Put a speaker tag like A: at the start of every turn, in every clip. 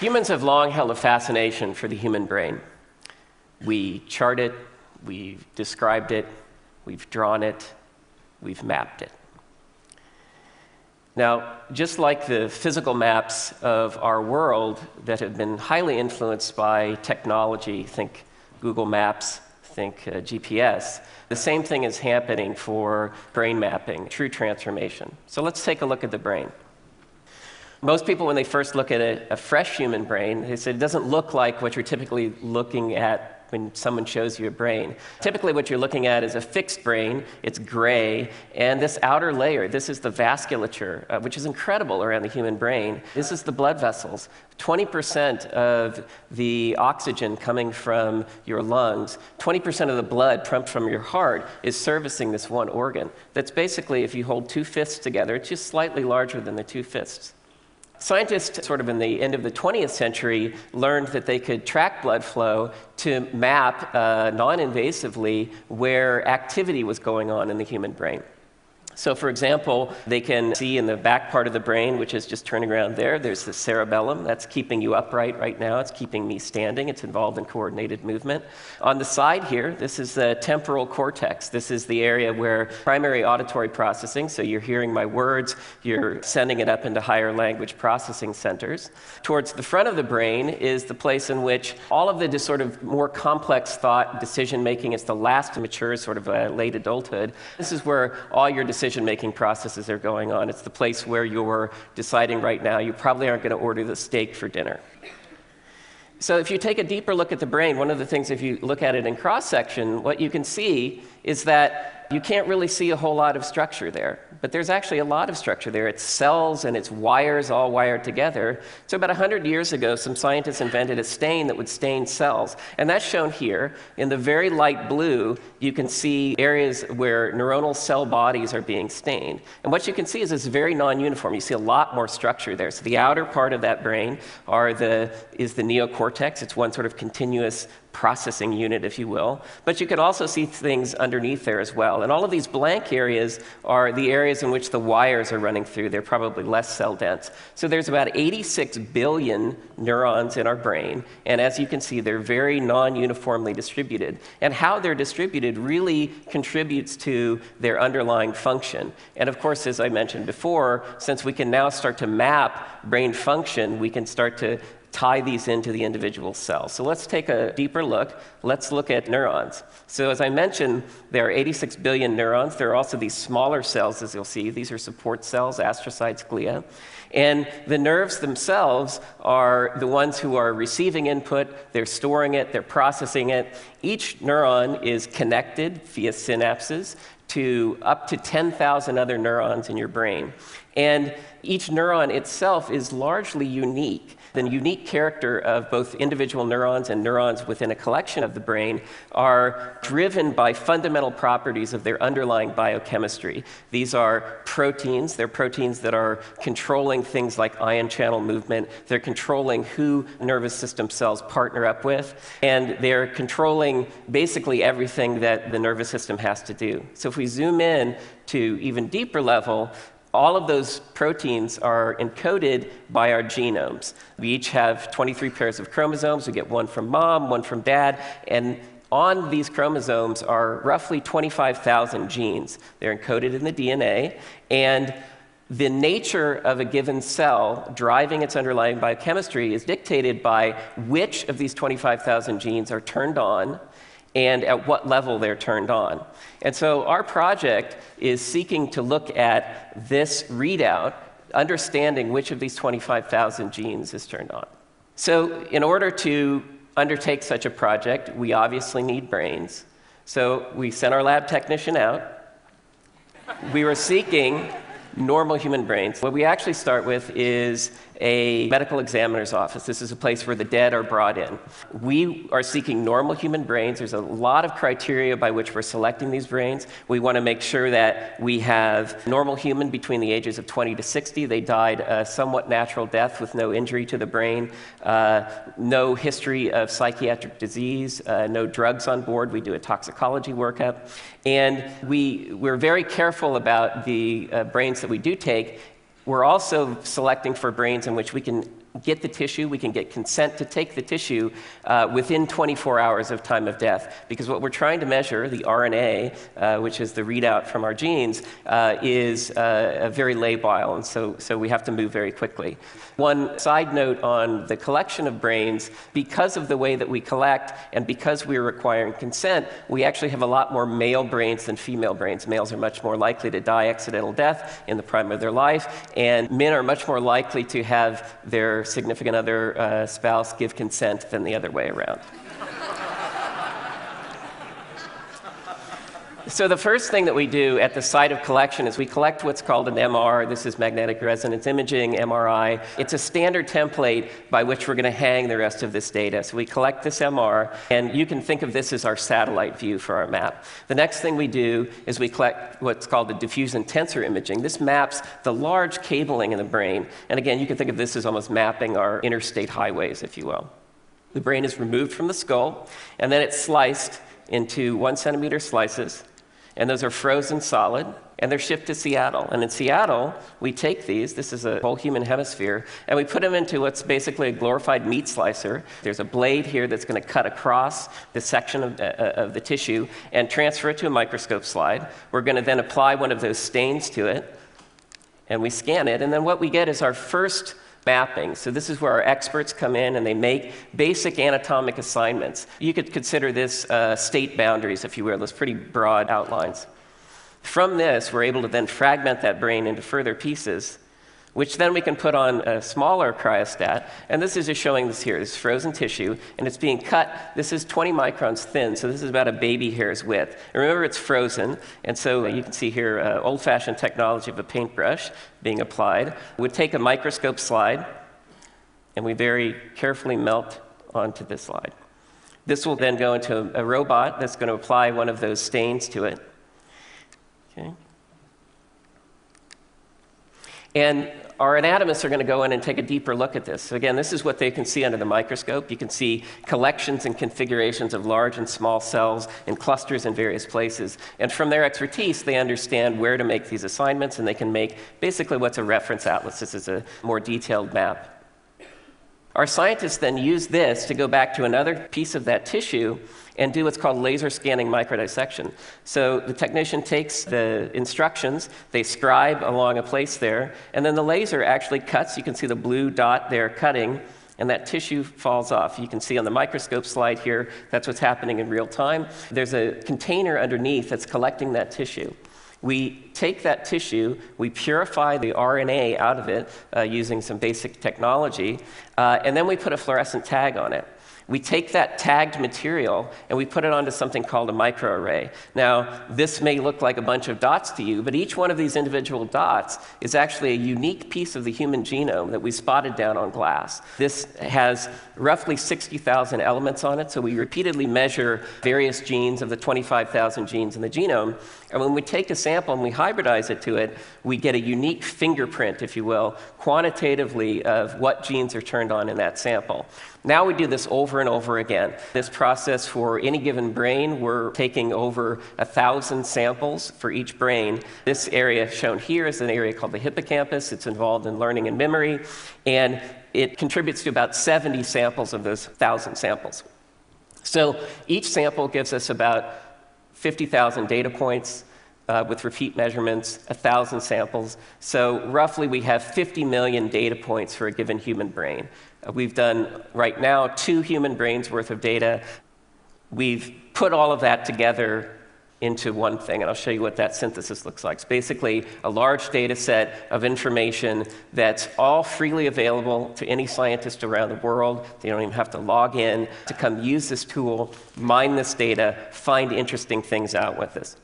A: Humans have long held a fascination for the human brain. We chart it, we've described it, we've drawn it, we've mapped it. Now, just like the physical maps of our world that have been highly influenced by technology, think Google Maps, think uh, GPS, the same thing is happening for brain mapping, true transformation. So let's take a look at the brain. Most people, when they first look at a, a, fresh human brain, they say it doesn't look like what you're typically looking at when someone shows you a brain. Typically, what you're looking at is a fixed brain, it's gray, and this outer layer, this is the vasculature, uh, which is incredible around the human brain. This is the blood vessels. 20% of the oxygen coming from your lungs, 20% of the blood pumped from your heart is servicing this one organ. That's basically, if you hold two fists together, it's just slightly larger than the two fists. Scientists, sort of in the end of the 20th century, learned that they could track blood flow to map uh, non invasively where activity was going on in the human brain. So, for example, they can see in the back part of the brain, which is just turning around there, there's the cerebellum. That's keeping you upright right now. It's keeping me standing. It's involved in coordinated movement. On the side here, this is the temporal cortex. This is the area where primary auditory processing, so you're hearing my words, you're sending it up into higher language processing centers. Towards the front of the brain is the place in which all of the sort of more complex thought, decision making, is the last to mature, sort of uh, late adulthood. This is where all your decision decision making processes are going on. It's the place where you're deciding right now you probably aren't going to order the steak for dinner. So, if you take a deeper look at the brain, one of the things, if you look at it in cross section, what you can see is that you can't really see a whole lot of structure there but there's actually a lot of structure there. It's cells and it's wires all wired together. So, about 100 years ago, some scientists invented a stain that would stain cells. And that's shown here. In the very light blue, you can see areas where neuronal cell bodies are being stained. And what you can see is it's very non uniform. You see a lot more structure there. So, the outer part of that brain are the, is the neocortex, it's one sort of continuous processing unit, if you will. But you can also see things underneath there as well. And all of these blank areas are the areas in which the wires are running through. They're probably less cell dense. So there's about 86 billion neurons in our brain. And as you can see, they're very non uniformly distributed. And how they're distributed really contributes to their underlying function. And of course, as I mentioned before, since we can now start to map brain function, we can start to tie these into the individual cells. So let's take a deeper look. Let's look at neurons. So, as I mentioned, there are 86 billion neurons. There are also these smaller cells, as you'll see. These are support cells, astrocytes, glia. And the nerves themselves are the ones who are receiving input, they're storing it, they're processing it. Each neuron is connected via synapses to up to 10,000 other neurons in your brain. And each neuron itself is largely unique. The unique character of both individual neurons and neurons within a collection of the brain are driven by fundamental properties of their underlying biochemistry. These are proteins. They're proteins that are controlling things like ion channel movement. They're controlling who nervous system cells partner up with. And they're controlling basically everything that the nervous system has to do. So if we zoom in to even deeper level, all of those proteins are encoded by our genomes. We each have 23 pairs of chromosomes. We get one from mom, one from dad, and on these chromosomes are roughly 25,000 genes. They're encoded in the DNA, and the nature of a given cell driving its underlying biochemistry is dictated by which of these 25,000 genes are turned on and at what level they're turned on. And so our project is seeking to look at this readout, understanding which of these 25,000 genes is turned on. So, in order to undertake such a project, we obviously need brains. So, we sent our lab technician out. We were seeking normal human brains. What we actually start with is a medical examiner's office. This is a place where the dead are brought in. We are seeking normal human brains. There's a lot of criteria by which we're selecting these brains. We want to make sure that we have normal human between the ages of 20 to 60. They died a somewhat natural death with no injury to the brain, uh, no history of psychiatric disease, uh, no drugs on board. We do a toxicology workup. And we, we're very careful about the uh, brains that we do take we're also selecting for brains in which we can get the tissue, we can get consent to take the tissue uh, within 24 hours of time of death. Because what we're trying to measure, the RNA, uh, which is the readout from our genes, uh, is uh, very labile, and so, so we have to move very quickly. One side note on the collection of brains because of the way that we collect and because we're requiring consent, we actually have a lot more male brains than female brains. Males are much more likely to die accidental death in the prime of their life, and men are much more likely to have their significant other uh, spouse give consent than the other way around. So, the first thing that we do at the site of collection is we collect what's called an MR. This is magnetic resonance imaging, MRI. It's a standard template by which we're going to hang the rest of this data. So, we collect this MR, and you can think of this as our satellite view for our map. The next thing we do is we collect what's called the diffusion tensor imaging. This maps the large cabling in the brain. And again, you can think of this as almost mapping our interstate highways, if you will. The brain is removed from the skull, and then it's sliced into one centimeter slices and those are frozen solid, and they're shipped to Seattle. And in Seattle, we take these, this is a whole human hemisphere, and we put them into what's basically a glorified meat slicer. There's a blade here that's going to cut across the section of, uh, uh, of the tissue and transfer it to a microscope slide. We're going to then apply one of those stains to it, and we scan it, and then what we get is our first mapping. So, this is where our experts come in and they make basic anatomic assignments. You could consider this uh, state boundaries, if you will, those pretty broad outlines. From this, we're able to then fragment that brain into further pieces which then we can put on a smaller cryostat. And this is just showing this here. This frozen tissue, and it's being cut. This is 20 microns thin, so this is about a baby hair's width. And remember, it's frozen, and so you can see here uh, old fashioned technology of a paintbrush being applied. We take a microscope slide, and we very carefully melt onto this slide. This will then go into a, a robot that's going to apply one of those stains to it. Okay. And our anatomists are going to go in and take a deeper look at this. So, again, this is what they can see under the microscope. You can see collections and configurations of large and small cells in clusters in various places. And from their expertise, they understand where to make these assignments, and they can make basically what's a reference atlas. This is a more detailed map. Our scientists then use this to go back to another piece of that tissue and do what's called laser scanning microdissection. So the technician takes the instructions, they scribe along a place there, and then the laser actually cuts. You can see the blue dot there cutting, and that tissue falls off. You can see on the microscope slide here, that's what's happening in real time. There's a container underneath that's collecting that tissue. We take that tissue, we purify the RNA out of it uh, using some basic technology, uh, and then we put a fluorescent tag on it. We take that tagged material and we put it onto something called a microarray. Now, this may look like a bunch of dots to you, but each one of these individual dots is actually a unique piece of the human genome that we spotted down on glass. This has roughly 60,000 elements on it, so we repeatedly measure various genes of the 25,000 genes in the genome. And when we take a sample and we hybridize it to it, we get a unique fingerprint, if you will, quantitatively of what genes are turned on in that sample. Now we do this over and over again. This process for any given brain, we're taking over a thousand samples for each brain. This area shown here is an area called the hippocampus. It's involved in learning and memory, and it contributes to about 70 samples of those thousand samples. So each sample gives us about 50,000 data points. Uh, with repeat measurements, 1,000 samples. So, roughly, we have 50 million data points for a given human brain. Uh, we've done right now two human brains worth of data. We've put all of that together into one thing, and I'll show you what that synthesis looks like. It's basically a large data set of information that's all freely available to any scientist around the world. They don't even have to log in to come use this tool, mine this data, find interesting things out with this.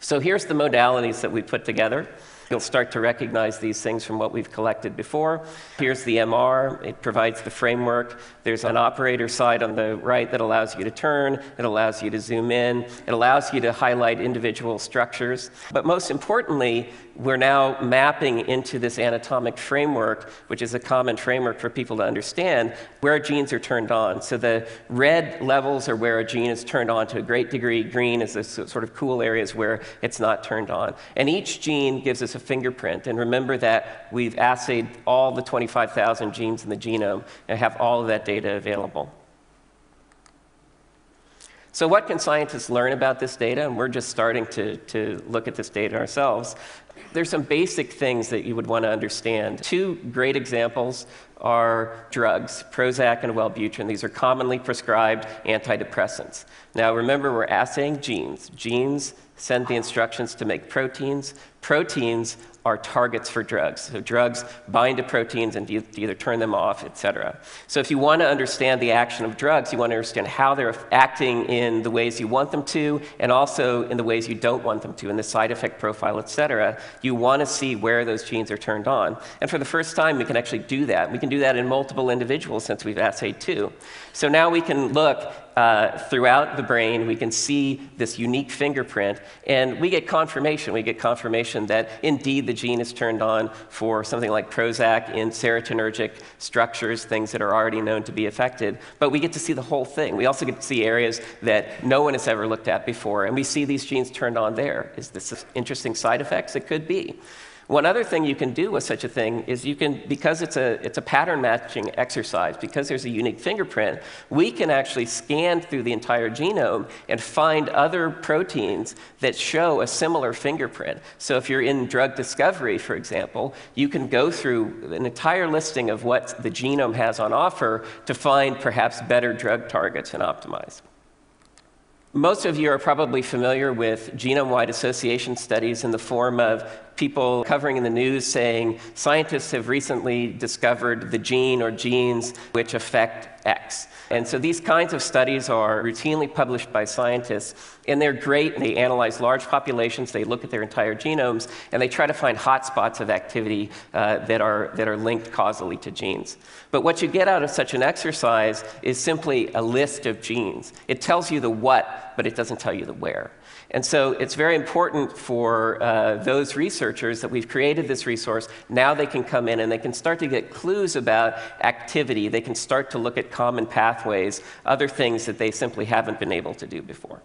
A: So here's the modalities that we put together. You'll start to recognize these things from what we've collected before. Here's the MR, it provides the framework. There's an operator side on the right that allows you to turn, it allows you to zoom in, it allows you to highlight individual structures. But most importantly, we're now mapping into this anatomic framework, which is a common framework for people to understand, where genes are turned on. So the red levels are where a gene is turned on to a great degree. Green is the sort of cool areas where it's not turned on. And each gene gives us fingerprint. And remember that we've assayed all the 25,000 genes in the genome and have all of that data available. So, what can scientists learn about this data? And we're just starting to, to look at this data ourselves. There's some basic things that you would want to understand. Two great examples are drugs, Prozac and Wellbutrin. These are commonly prescribed antidepressants. Now, remember, we're assaying genes. Genes send the instructions to make proteins. Proteins are targets for drugs. So drugs bind to proteins and either turn them off, et cetera. So if you want to understand the action of drugs, you want to understand how they're acting in the ways you want them to and also in the ways you don't want them to, in the side effect profile, et cetera. You want to see where those genes are turned on. And for the first time, we can actually do that. We can do that in multiple individuals since we've assayed two. So now we can look uh, throughout the brain. We can see this unique fingerprint, and we get confirmation. We get confirmation that indeed the gene is turned on for something like Prozac in serotonergic structures, things that are already known to be affected. But we get to see the whole thing. We also get to see areas that no one has ever looked at before, and we see these genes turned on there. Is this interesting side effects? It could be. One other thing you can do with such a thing is you can, because it's a, it's a pattern matching exercise, because there's a unique fingerprint, we can actually scan through the entire genome and find other proteins that show a similar fingerprint. So if you're in drug discovery, for example, you can go through an entire listing of what the genome has on offer to find perhaps better drug targets and optimize. Most of you are probably familiar with genome wide association studies in the form of people covering in the news saying scientists have recently discovered the gene or genes which affect X. And so these kinds of studies are routinely published by scientists, and they're great. They analyze large populations, they look at their entire genomes, and they try to find hotspots of activity uh, that, are, that are linked causally to genes. But what you get out of such an exercise is simply a list of genes. It tells you the what, but it doesn't tell you the where. And so it's very important for uh, those researchers that we've created this resource. Now they can come in and they can start to get clues about activity. They can start to look at common pathways, other things that they simply haven't been able to do before.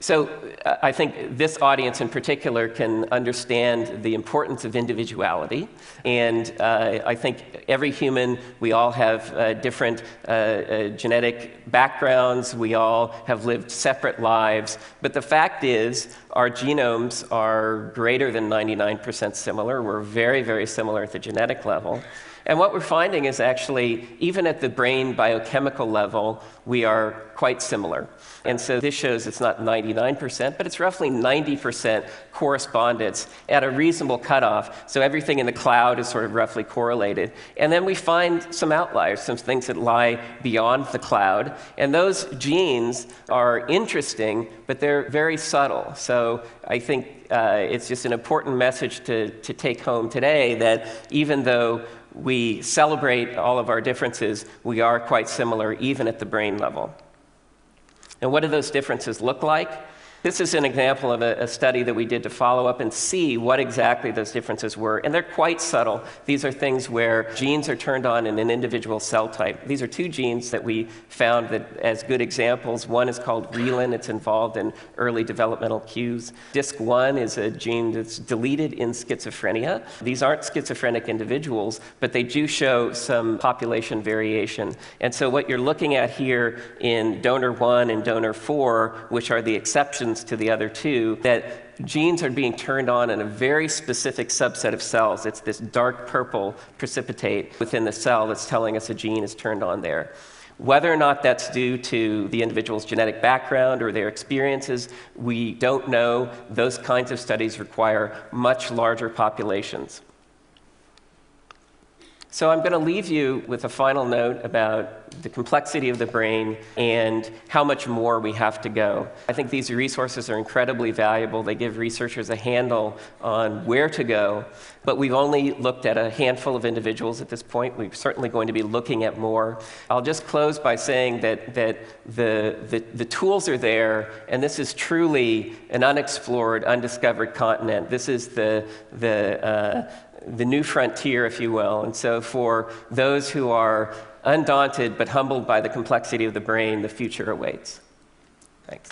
A: So uh, I think this audience in particular can understand the importance of individuality. And uh, I think every human, we all have uh, different uh, uh, genetic backgrounds, we all have lived separate lives. But the fact is, our genomes are greater than 99% similar. We're very, very similar at the genetic level. And what we're finding is actually, even at the brain biochemical level, we are quite similar. And so this shows it's not 99%, but it's roughly 90% correspondence at a reasonable cutoff. So everything in the cloud is sort of roughly correlated. And then we find some outliers, some things that lie beyond the cloud. And those genes are interesting, but they're very subtle. So I think uh, it's just an important message to, to take home today that even though we celebrate all of our differences, we are quite similar even at the brain level. And what do those differences look like? This is an example of a, a, study that we did to follow up and see what exactly those differences were. And they're quite subtle. These are things where genes are turned on in an individual cell type. These are two genes that we found that as good examples. One is called reelin, it's involved in early developmental cues. DISC1 is a gene that's deleted in schizophrenia. These aren't schizophrenic individuals, but they do show some population variation. And so what you're looking at here in donor 1 and donor 4, which are the exceptions, to the other two, that genes are being turned on in a very specific subset of cells. It's this dark purple precipitate within the cell that's telling us a gene is turned on there. Whether or not that's due to the individual's genetic background or their experiences, we don't know. Those kinds of studies require much larger populations. So I'm going to leave you with a final note about the complexity of the brain and how much more we have to go. I think these resources are incredibly valuable. They give researchers a handle on where to go, but we've only looked at a handful of individuals at this point. We're certainly going to be looking at more. I'll just close by saying that, that the, the, the tools are there, and this is truly an unexplored, undiscovered continent. This is the, the, uh, the new frontier, if you will. And so, for those who are undaunted but humbled by the complexity of the brain, the future awaits. Thanks.